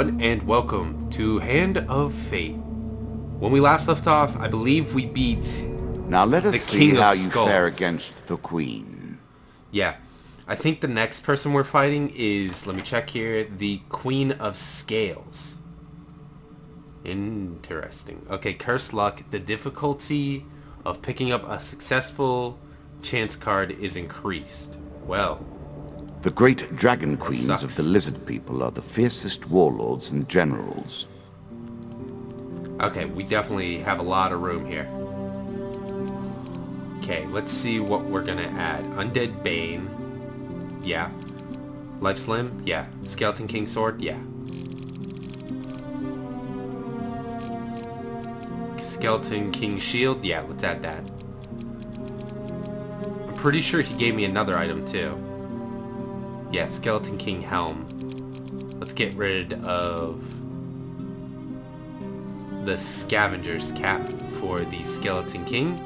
everyone, and welcome to Hand of Fate. When we last left off, I believe we beat... Now let us see how you fare against the Queen. Yeah, I think the next person we're fighting is, let me check here, the Queen of Scales. Interesting. Okay, Curse Luck. The difficulty of picking up a successful chance card is increased. Well, The great dragon queens of the lizard people are the fiercest warlords and generals. Okay, we definitely have a lot of room here. Okay, let's see what we're gonna add. Undead Bane. Yeah. Life Slim? Yeah. Skeleton King Sword? Yeah. Skeleton King Shield? Yeah, let's add that. I'm pretty sure he gave me another item too. Yeah, Skeleton King Helm. Let's get rid of the scavenger's cap for the skeleton king.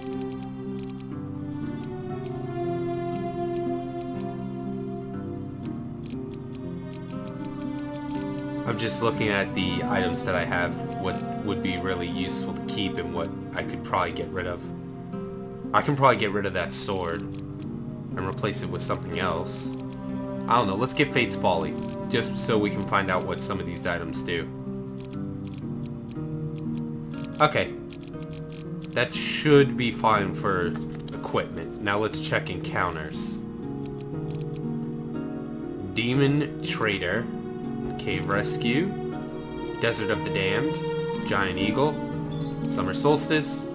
I'm just looking at the items that I have what would be really useful to keep and what I could probably get rid of. I can probably get rid of that sword and replace it with something else I don't know let's get Fate's Folly just so we can find out what some of these items do Okay. That should be fine for equipment. Now let's check encounters. Demon Trader. Cave Rescue. Desert of the Damned. Giant Eagle. Summer Solstice.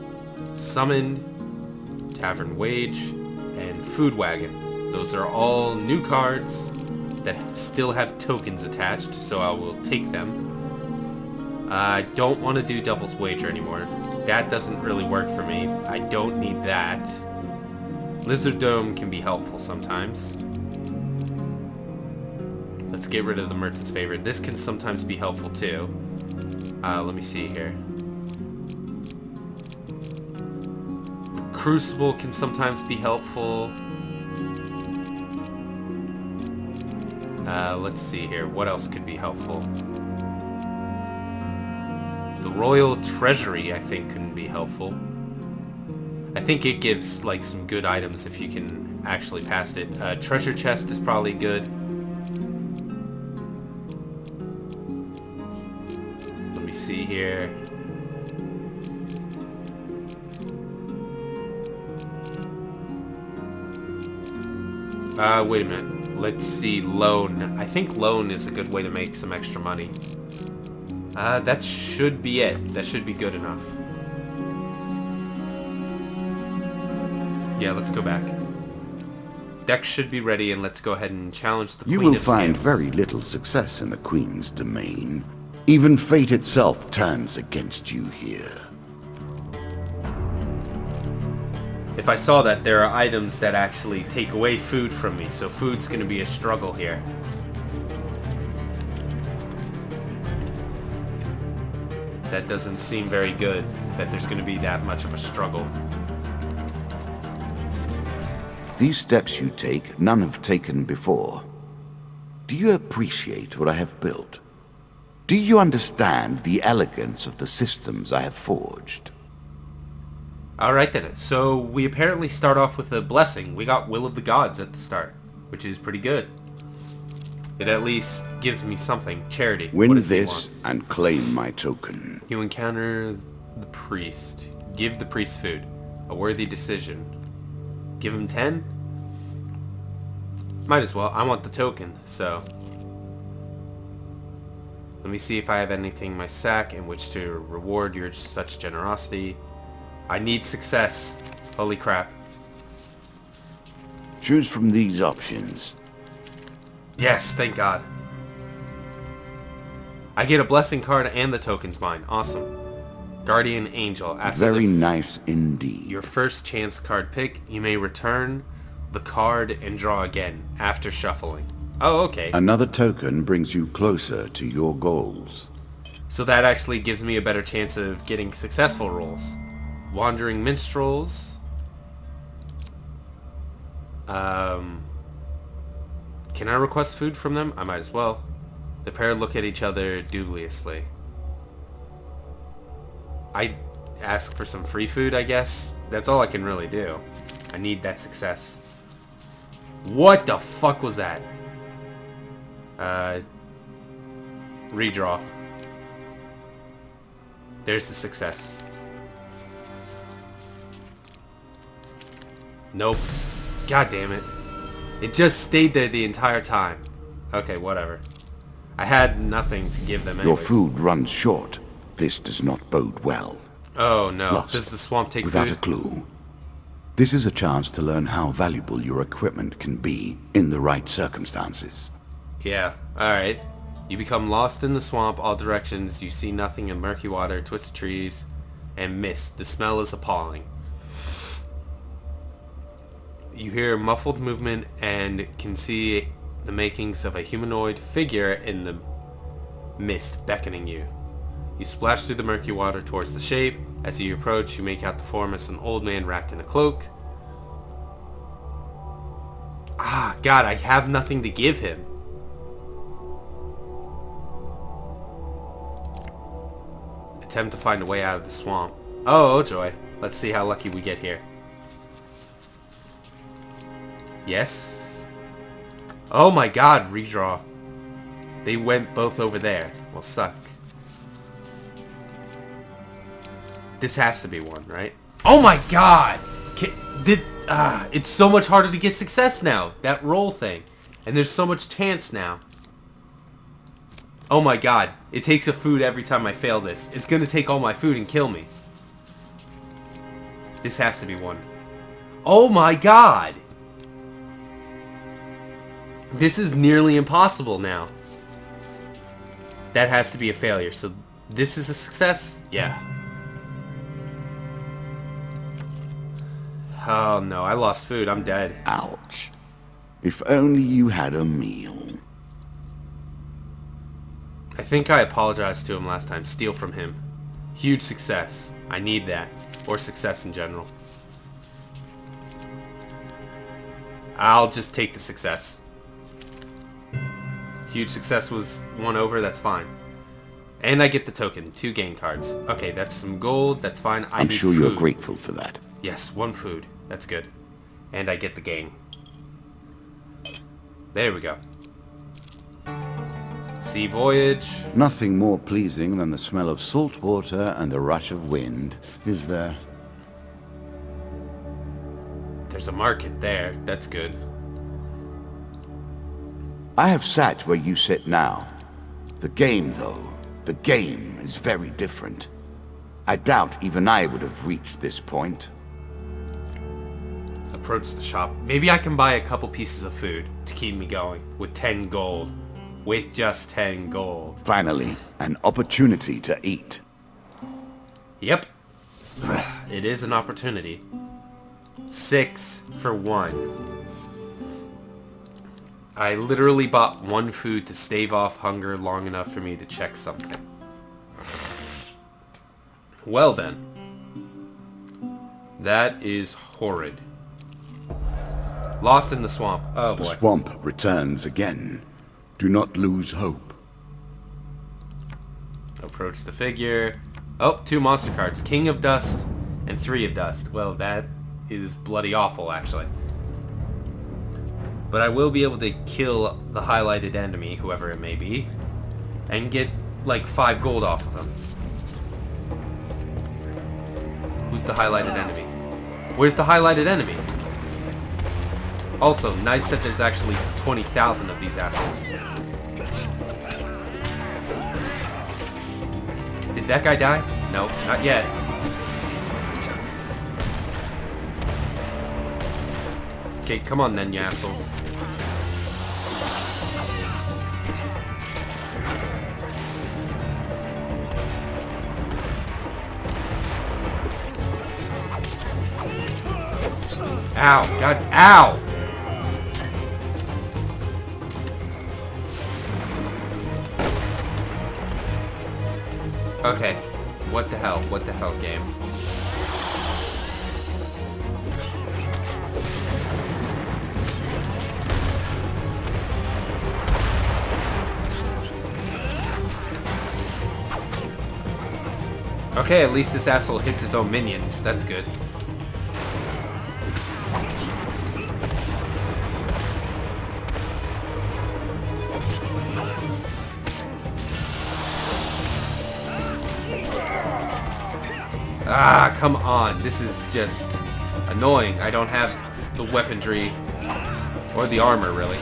Summoned. Tavern Wage. And Food Wagon. Those are all new cards that still have tokens attached, so I will take them. I don't want to do Devil's Wager anymore. That doesn't really work for me. I don't need that. Lizard Dome can be helpful sometimes. Let's get rid of the Merchant's Favorite. This can sometimes be helpful too. Uh, let me see here. Crucible can sometimes be helpful. Uh, let's see here. What else could be helpful? The Royal Treasury, I think, can be helpful. I think it gives, like, some good items if you can actually pass it. Uh, treasure Chest is probably good. Let me see here. Uh, wait a minute. Let's see, loan. I think loan is a good way to make some extra money. Uh, that should be it. That should be good enough. Yeah, let's go back. Deck should be ready, and let's go ahead and challenge the You Queen will of find Scales. very little success in the Queen's domain. Even fate itself turns against you here. If I saw that, there are items that actually take away food from me, so food's gonna be a struggle here. That doesn't seem very good, that there's gonna be that much of a struggle. These steps you take, none have taken before. Do you appreciate what I have built? Do you understand the elegance of the systems I have forged? Alright then, so we apparently start off with a blessing. We got Will of the Gods at the start, which is pretty good. It at least gives me something. Charity. Win this and claim my token. You encounter the priest. Give the priest food. A worthy decision. Give him 10? Might as well. I want the token, so... Let me see if I have anything in my sack in which to reward your such generosity. I need success. Holy crap. Choose from these options. Yes, thank God. I get a blessing card and the token's mine. Awesome. Guardian Angel. After Very nice indeed. your first chance card pick, you may return the card and draw again after shuffling. Oh, okay. Another token brings you closer to your goals. So that actually gives me a better chance of getting successful rolls. Wandering Minstrels. Um, can I request food from them? I might as well. The pair look at each other dubiously. I ask for some free food, I guess. That's all I can really do. I need that success. What the fuck was that? Uh, redraw. There's the success. Nope. God damn it. It just stayed there the entire time. Okay, whatever. I had nothing to give them anyways. Your food runs short. This does not bode well. Oh no. Lost. Does the swamp take Without food? a clue. This is a chance to learn how valuable your equipment can be in the right circumstances. Yeah, alright. You become lost in the swamp, all directions, you see nothing in murky water, twisted trees, and mist. The smell is appalling. You hear muffled movement and can see the makings of a humanoid figure in the mist beckoning you. You splash through the murky water towards the shape. As you approach, you make out the form as an old man wrapped in a cloak. Ah, God, I have nothing to give him. Attempt to find a way out of the swamp. Oh, oh joy. Let's see how lucky we get here. Yes. Oh my god, redraw. They went both over there. Well, suck. This has to be one, right? Oh my god! Can, did ah, it's so much harder to get success now. That roll thing, and there's so much chance now. Oh my god! It takes a food every time I fail this. It's gonna take all my food and kill me. This has to be one. Oh my god! This is nearly impossible now. That has to be a failure. So this is a success? Yeah. Oh no, I lost food. I'm dead. Ouch. If only you had a meal. I think I apologized to him last time. Steal from him. Huge success. I need that. Or success in general. I'll just take the success. Huge success was one over, that's fine. And I get the token, two game cards. Okay, that's some gold, that's fine. I I'm need sure you're food. grateful for that. Yes, one food. That's good. And I get the game. There we go. Sea voyage. Nothing more pleasing than the smell of salt water and the rush of wind, is there? There's a market there. That's good. I have sat where you sit now. The game, though, the game is very different. I doubt even I would have reached this point. Approach the shop. Maybe I can buy a couple pieces of food to keep me going with 10 gold. With just 10 gold. Finally, an opportunity to eat. Yep. It is an opportunity. Six for one. I literally bought one food to stave off hunger long enough for me to check something. Well then. That is horrid. Lost in the swamp. Oh The boy. swamp returns again. Do not lose hope. Approach the figure. Oh, two monster cards. King of Dust and Three of Dust. Well, that is bloody awful, actually. But I will be able to kill the highlighted enemy, whoever it may be, and get like five gold off of him. Who's the highlighted enemy? Where's the highlighted enemy? Also, nice that there's actually 20,000 of these assholes. Did that guy die? No, not yet. Okay, come on then, you assholes. Ow. God. Ow. Okay. What the hell? What the hell, game? Okay, at least this asshole hits his own minions. That's good. Come on. This is just annoying. I don't have the weaponry or the armor, really.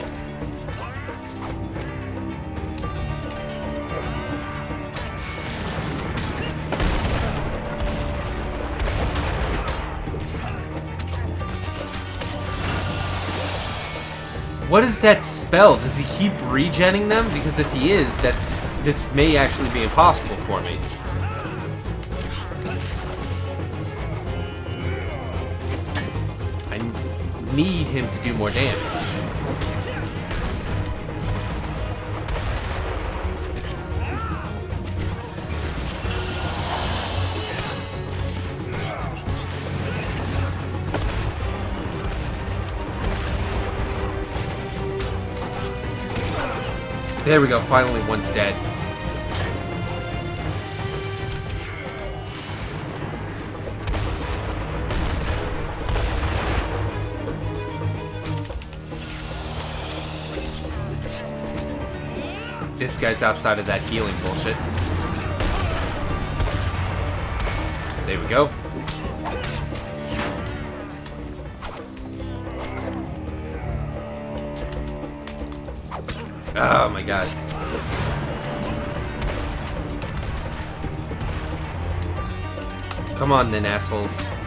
What is that spell? Does he keep regenning them? Because if he is, that's this may actually be impossible for me. Need him to do more damage. There we go, finally one's dead. This guy's outside of that healing bullshit. There we go. Oh my god. Come on then, assholes.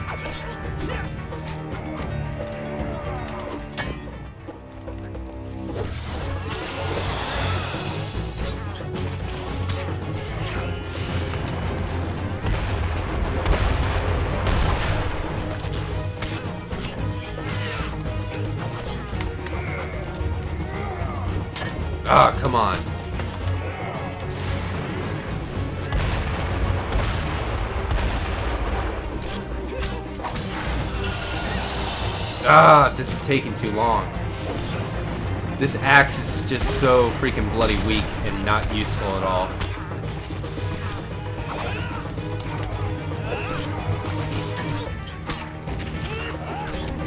Ah, come on. Ah, this is taking too long. This axe is just so freaking bloody weak and not useful at all.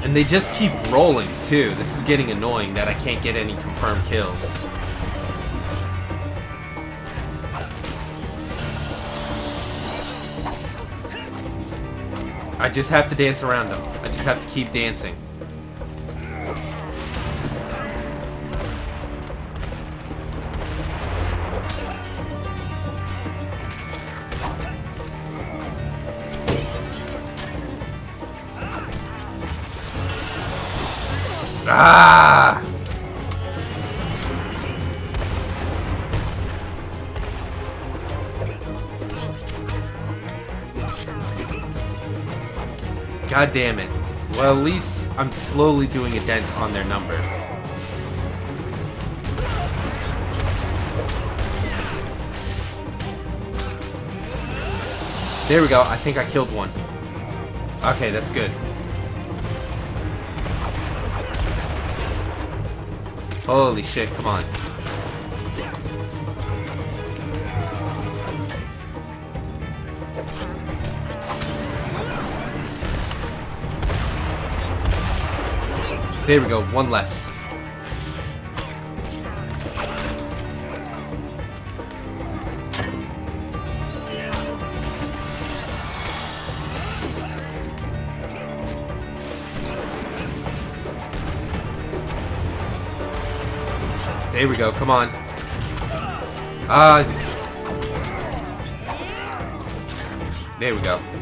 And they just keep rolling, too. This is getting annoying that I can't get any confirmed kills. I just have to dance around them. I just have to keep dancing. Ah! God damn it. Well, at least I'm slowly doing a dent on their numbers. There we go. I think I killed one. Okay, that's good. Holy shit, come on. There we go, one less. There we go, come on. Ah. Uh, there we go.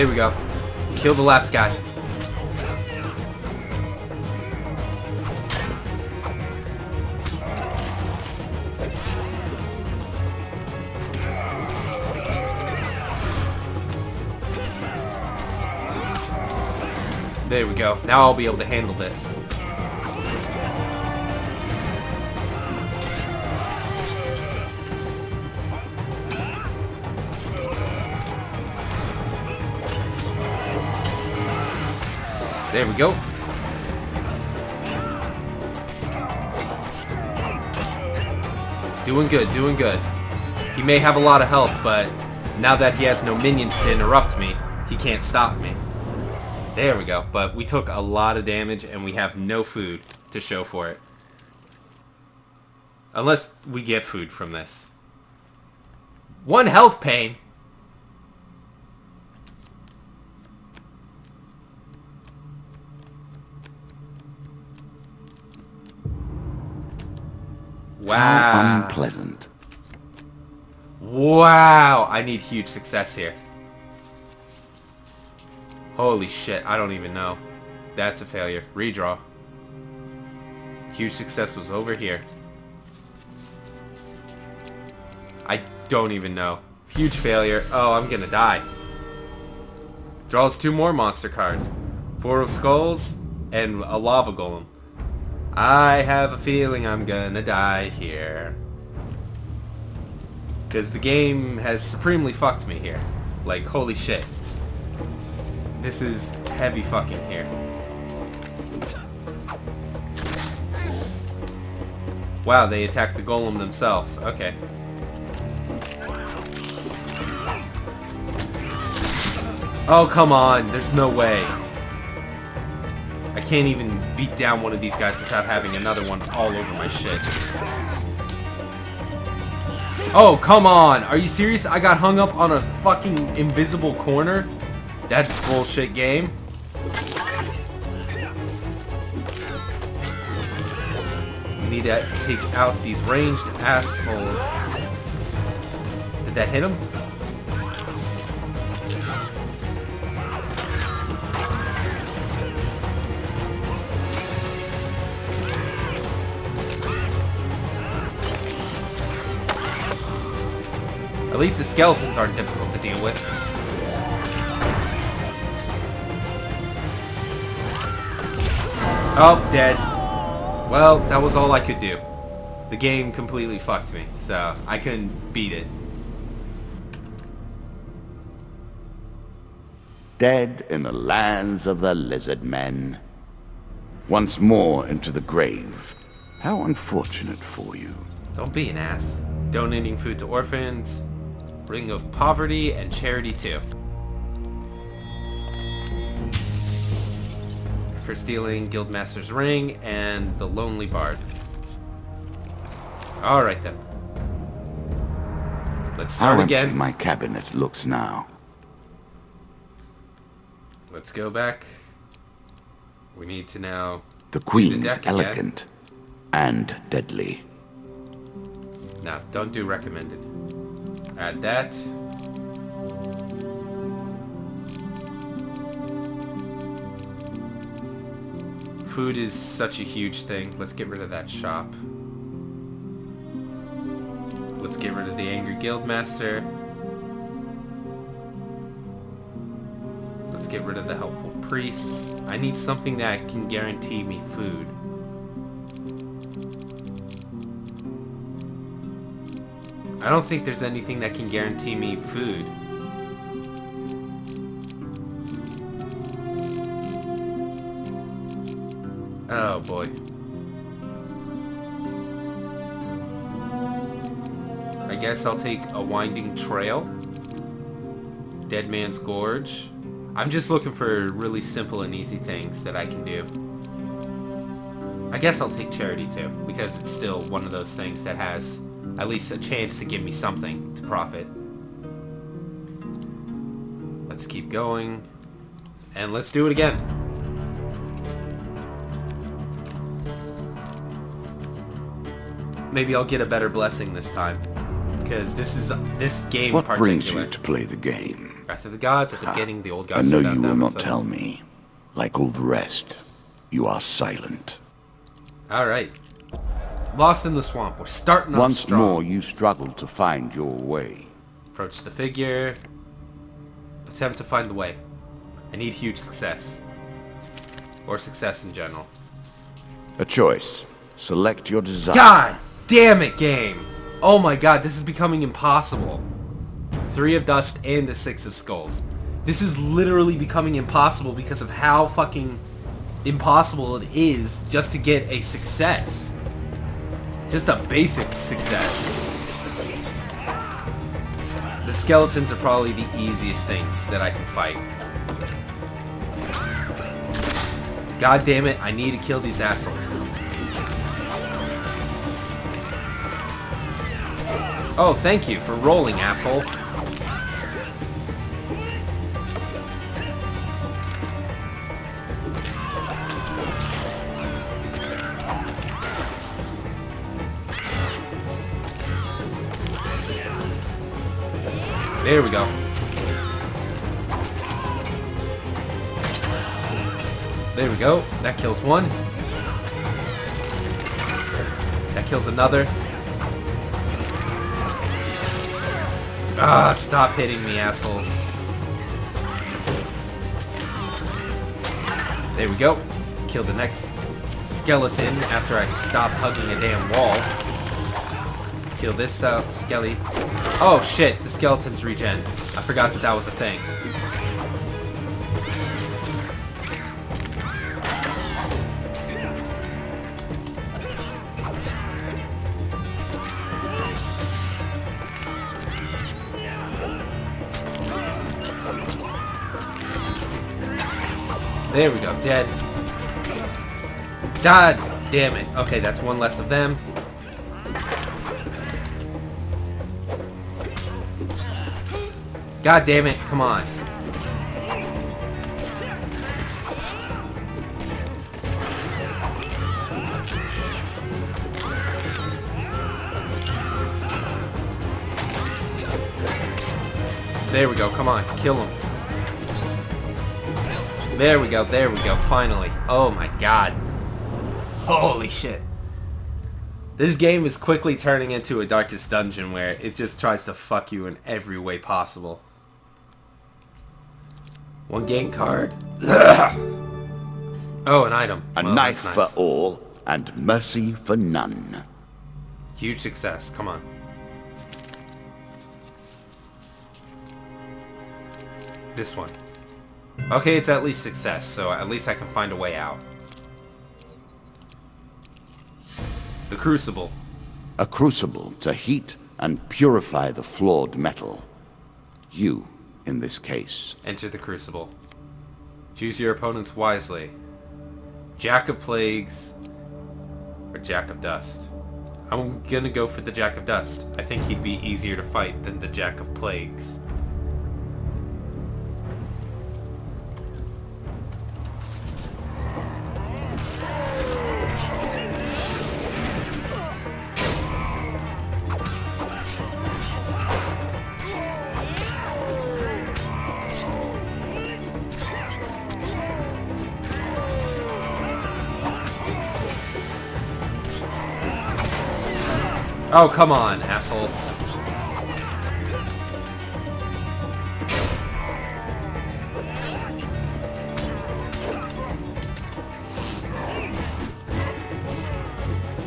There we go. Kill the last guy. There we go. Now I'll be able to handle this. There we go. Doing good, doing good. He may have a lot of health, but now that he has no minions to interrupt me, he can't stop me. There we go. But we took a lot of damage and we have no food to show for it. Unless we get food from this. One health pain. Wow. How unpleasant. Wow. I need huge success here. Holy shit. I don't even know. That's a failure. Redraw. Huge success was over here. I don't even know. Huge failure. Oh, I'm gonna die. Draws two more monster cards. Four of Skulls and a Lava Golem. I have a feeling I'm gonna die here. Because the game has supremely fucked me here. Like, holy shit. This is heavy fucking here. Wow, they attacked the golem themselves. Okay. Oh, come on. There's no way. Can't even beat down one of these guys without having another one all over my shit. Oh, come on. Are you serious? I got hung up on a fucking invisible corner? That's bullshit game. Need to take out these ranged assholes. Did that hit him? At least the skeletons aren't difficult to deal with. Oh, dead. Well, that was all I could do. The game completely fucked me, so I couldn't beat it. Dead in the lands of the lizard men. Once more into the grave. How unfortunate for you. Don't be an ass. Donating food to orphans, Ring of Poverty, and Charity too. For stealing Guildmaster's Ring and the Lonely Bard. Alright then. Let's How start empty again. my cabinet looks now. Let's go back. We need to now... The queen's deck again. elegant and deadly. No, don't do recommended. Add that. Food is such a huge thing. Let's get rid of that shop. Let's get rid of the Angry Guildmaster. Let's get rid of the Helpful Priests. I need something that can guarantee me food. I don't think there's anything that can guarantee me food. Oh boy. I guess I'll take a winding trail. Dead Man's Gorge. I'm just looking for really simple and easy things that I can do. I guess I'll take Charity too, because it's still one of those things that has at least a chance to give me something to profit. Let's keep going. And let's do it again. Maybe I'll get a better blessing this time. Because this is this game What brings you to play the game? Of the Gods at the beginning, the old I gods. know are bound you will not tell me. Like all the rest, you are silent. Alright. Lost in the swamp. We're starting off Once strong. more, you struggle to find your way. Approach the figure. Attempt to find the way. I need huge success. Or success in general. A choice. Select your desire. God damn it, game! Oh my god, this is becoming impossible. Three of dust and a six of skulls. This is literally becoming impossible because of how fucking impossible it is just to get a success. Just a basic success. The skeletons are probably the easiest things that I can fight. God damn it, I need to kill these assholes. Oh, thank you for rolling, asshole. There we go. There we go. That kills one. That kills another. Ah, stop hitting me, assholes. There we go. Kill the next skeleton after I stop hugging a damn wall. Kill this uh, skelly. Oh shit, the skeletons regen. I forgot that that was a thing. There we go, dead. God damn it. Okay, that's one less of them. God damn it, come on. There we go, come on, kill him. There we go, there we go, finally. Oh my god. Holy shit. This game is quickly turning into a Darkest Dungeon where it just tries to fuck you in every way possible. One game card. oh, an item. A Well, knife nice. for all, and mercy for none. Huge success. Come on. This one. Okay, it's at least success, so at least I can find a way out. The Crucible. A crucible to heat and purify the flawed metal. You, in this case. Enter the Crucible. Choose your opponents wisely. Jack of Plagues or Jack of Dust. I'm gonna go for the Jack of Dust. I think he'd be easier to fight than the Jack of Plagues. Oh, come on, asshole.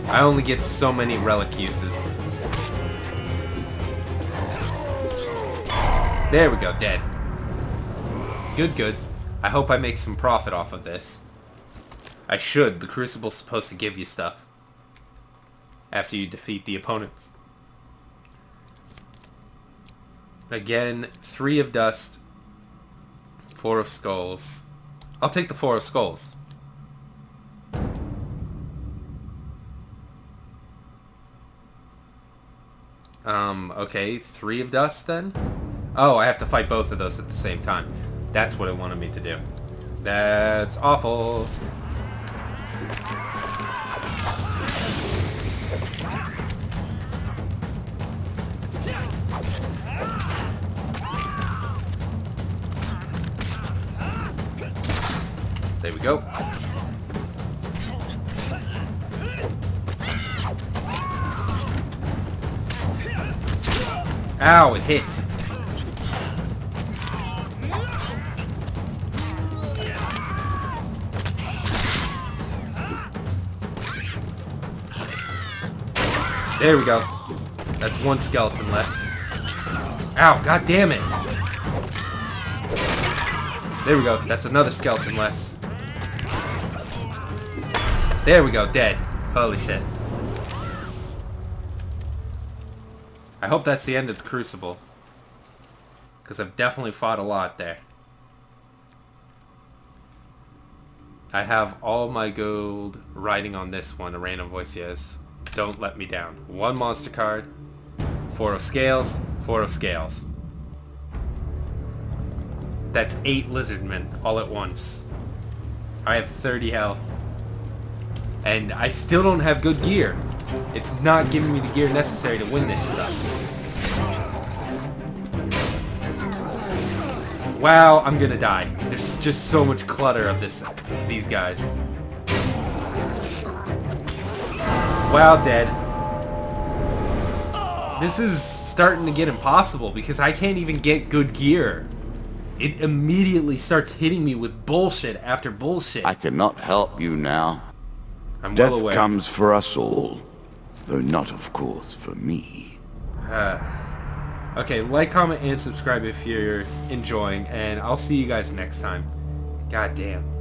I only get so many relic uses. There we go, dead. Good, good. I hope I make some profit off of this. I should. The Crucible's supposed to give you stuff after you defeat the opponents. Again, three of dust, four of skulls. I'll take the four of skulls. Um, okay, three of dust then? Oh, I have to fight both of those at the same time. That's what it wanted me to do. That's awful. Go. Ow, it hit. There we go. That's one skeleton less. Ow, god damn it. There we go. That's another skeleton less. There we go. Dead. Holy shit. I hope that's the end of the Crucible. Because I've definitely fought a lot there. I have all my gold riding on this one, a random voice yes. Don't let me down. One monster card, four of scales, four of scales. That's eight lizardmen all at once. I have 30 health. And I still don't have good gear. It's not giving me the gear necessary to win this stuff. Wow, I'm gonna die. There's just so much clutter of this, these guys. Wow, dead. This is starting to get impossible because I can't even get good gear. It immediately starts hitting me with bullshit after bullshit. I cannot help you now. I'm Death well aware. comes for us all, though not, of course, for me. Uh, Okay, like, comment, and subscribe if you're enjoying, and I'll see you guys next time. God damn.